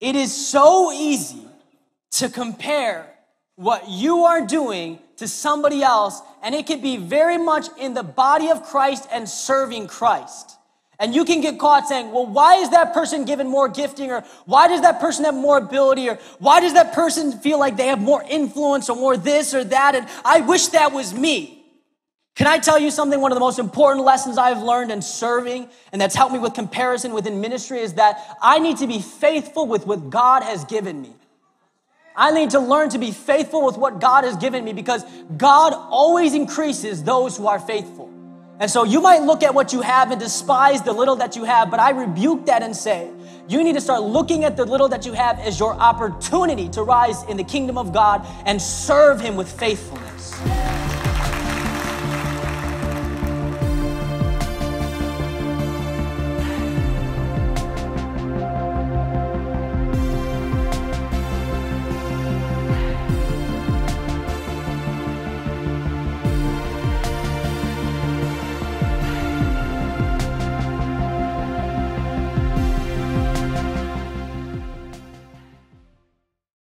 It is so easy to compare what you are doing to somebody else, and it can be very much in the body of Christ and serving Christ. And you can get caught saying, well, why is that person given more gifting? Or why does that person have more ability? Or why does that person feel like they have more influence or more this or that? And I wish that was me. Can I tell you something? One of the most important lessons I've learned in serving, and that's helped me with comparison within ministry, is that I need to be faithful with what God has given me. I need to learn to be faithful with what God has given me because God always increases those who are faithful. And so you might look at what you have and despise the little that you have, but I rebuke that and say, you need to start looking at the little that you have as your opportunity to rise in the kingdom of God and serve Him with faithfulness.